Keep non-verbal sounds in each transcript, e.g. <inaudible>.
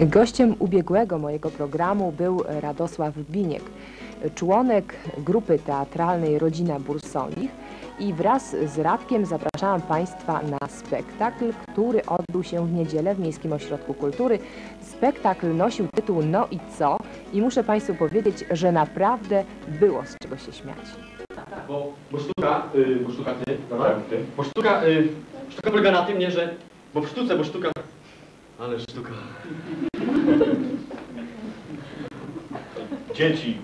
Gościem ubiegłego mojego programu był Radosław Biniek, członek grupy teatralnej Rodzina Bursonich i wraz z Radkiem zapraszałam Państwa na spektakl, który odbył się w niedzielę w Miejskim Ośrodku Kultury. Spektakl nosił tytuł No i co? I muszę Państwu powiedzieć, że naprawdę było z czego się śmiać. Bo, bo sztuka, y, bo sztuka ty, dobra? ty. Bo sztuka, y, sztuka polega na tym, nie, że, bo w sztuce, bo sztuka, ale sztuka. Dzieci.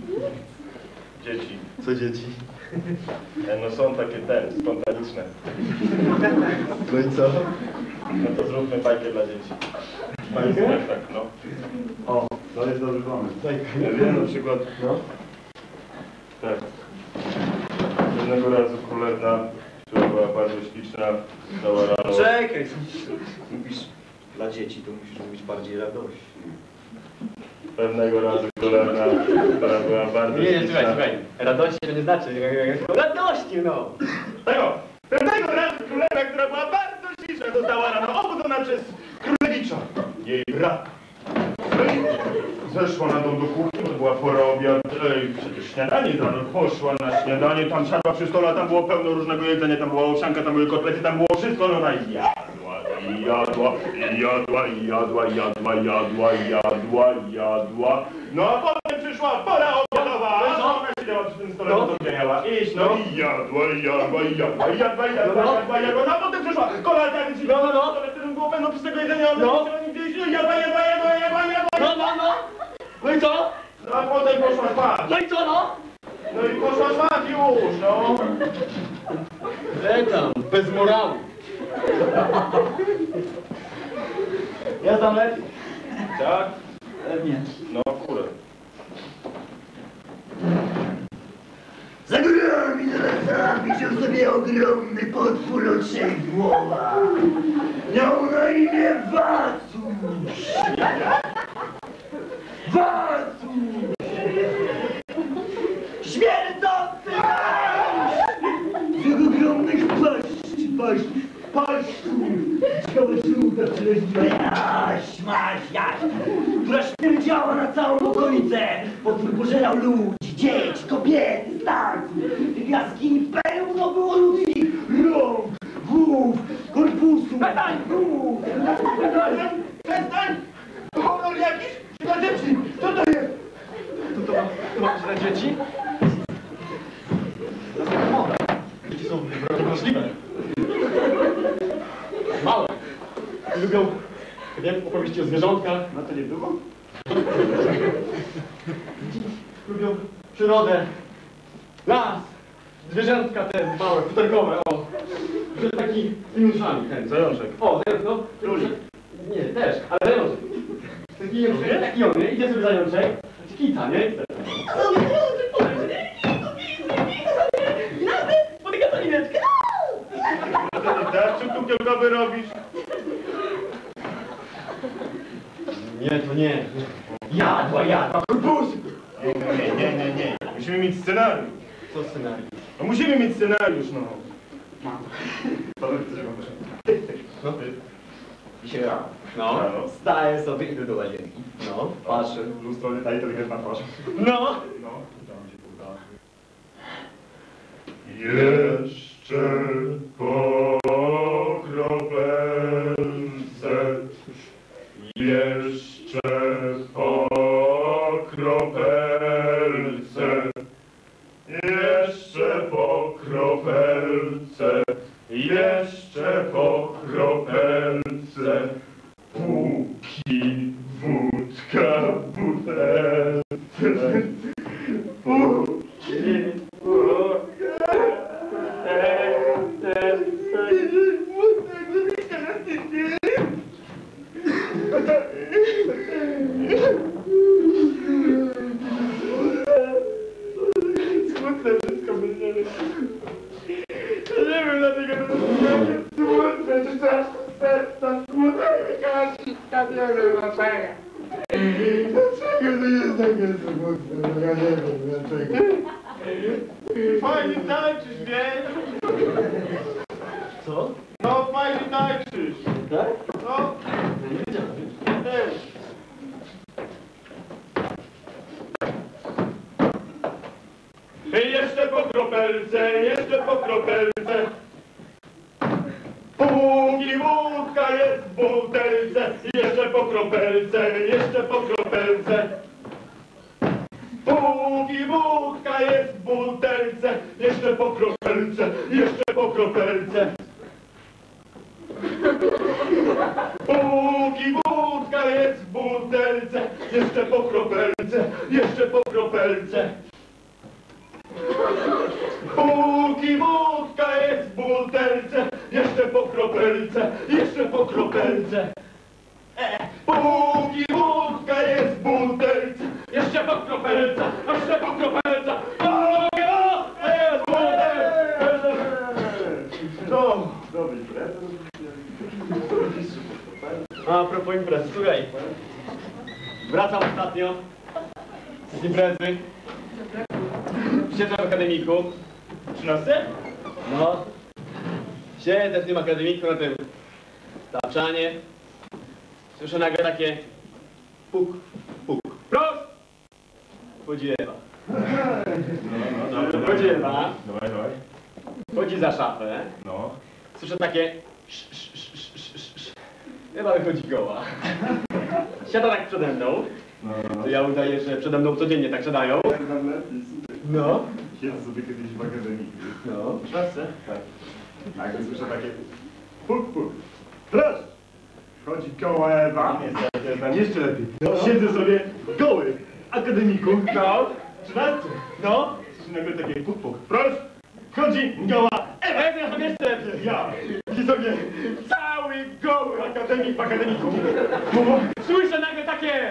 Dzieci. Co dzieci? E, No są takie ten, spontaniczne. No i co? No to zróbmy bajkę dla dzieci. Bajkę? Tak, tak, no. O, to jest dobry pomysł. Ja wiem na przykład, No. tak. Jednego razu królewna, która była bardzo śliczna, dała rano. Czekaj, mówisz dla dzieci, to musisz mówić bardziej radośnie. Pewnego razu królewna, która była bardzo Nie, nie, słuchaj, słuchaj. Radości to nie znaczy, radości, no. Tego! Pewnego razu królewna, która była bardzo śliczna, została rano obudzona przez królewicza. Jej brata. No Zeszła na dół do kuchni, bo była pora obiad, ej, przecież śniadanie rano, poszła na śniadanie, tam siadła przy stole, a tam było pełno różnego jedzenia, tam była owsianka, tam były kotlety, tam było wszystko, no ona jadła, i jadła, i jadła, i jadła, i jadła, jadła, jadła, jadła, no a potem przyszła pora obiadowa, a ona siedziała przy tym stole, no to gdzie miała iść, no i jadła, i jadła, i jadła, i jadła, i jadła, jadła, jadła, no a potem przyszła kolacja, więc no, no, no, ale jedzenia, ona No. chciała nigdzie iść, no jadła, jadła, jadła, jadła, jadła, No, no, no. No i co? no a potem poszła spać. No i co, no? No i poszła spać już, no. E tam, bez morału. Ja znam lepiej. Tak? Pewnie. No kurę. Za górami, za lasami wziął sobie ogromny potwór o trzech głowach. Miał na imię Wacuś. Wacuś! Paszczów, ciekawa żółta przeleźniła jaś, maś, jaś, która śmierdziała na całą okolicę. Potwór pożerał ludzi, dzieci, kobiety, starców. W jaskini pełno było ludzkich rąk, głów, korpusu, nóg. Przestań! To horror jakiś? Czy dla dzieci? Co to jest? To, to, to być dla dzieci? To jest taka moda. Dzieci są wrażliwe. Małe. Lubią, wiem, opowieści o zwierzątkach. No to nie było? <laughs> Lubią przyrodę, las, zwierzętka te małe, futerkowe, o. Że taki minuszami ten. Zajączek. O, zając, no. Królik. Nie, też, ale zajączek. Taki, taki on, nie? Idzie sobie zajączek, taki kica, nie? Czy kukiełkowy robisz? Nie, to nie. Jadła, jadła, korpusy. Nie, nie, nie, nie, nie. Musimy mieć scenariusz. Co scenariusz? No musimy mieć scenariusz, no. Chcesz No ty. Dzisiaj rano. No. Rano. Wstaję sobie, idę do łazienki. No. Patrzę, lustro, ta inteligentna twarz. No. No, tam się uda. Jeszcze po kropelce, jeszcze po kropelce, jeszcze po kropelce, jeszcze Fajnie tańczysz, wiesz? Co? No fajnie tańczysz. Tak? Po kropelce. Póki wódka jest w butelce, jeszcze po kropelce, jeszcze po kropelce. Póki wódka jest w butelce, jeszcze po kropelce, jeszcze po kropelce. Póki wódka jest w butelce, jeszcze po kropelce, jeszcze po kropelce. W butelce, jeszcze po kropelce, jeszcze po kropelce. E, Póki wódka jest w butelce, jeszcze po kropelce, jeszcze po kropelce. Póki wódka jest w butelce. No, Dobry prezent. a propos imprez, słuchaj. Wracam ostatnio z imprezy. Siedzę w akademiku. 13? No. Siedzę w tym akademiku na tym tapczanie. Słyszę nagle takie puk, puk. Prost! Podziewa. Podziewa. Dawaj, dawaj. Chodzi za szafę. No. Słyszę takie sz, sz, sz, sz, sz, sz, sz. Chyba wychodzi goła. Siada tak przede mną. No, To ja udaję, że przede mną codziennie tak siadają. No. Siedzę sobie kiedyś w akademii. No. Klasce? Tak. Tak, i słyszę takie puk, puk. Proszę! Chodzi koła Ewa. Jest tam jeszcze lepiej. Siedzę sobie goły akademiku. No. Trzynasty. No. Słyszę nagle takie puk, puk. Proszę! Chodzi goła Ewa. Ja jeszcze lepiej. Ja. I sobie cały goły akademik w akademiku. Słyszę nagle takie...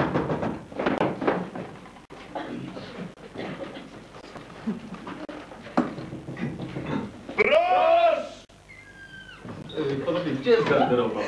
Podobnie, gdzie jest garderoba?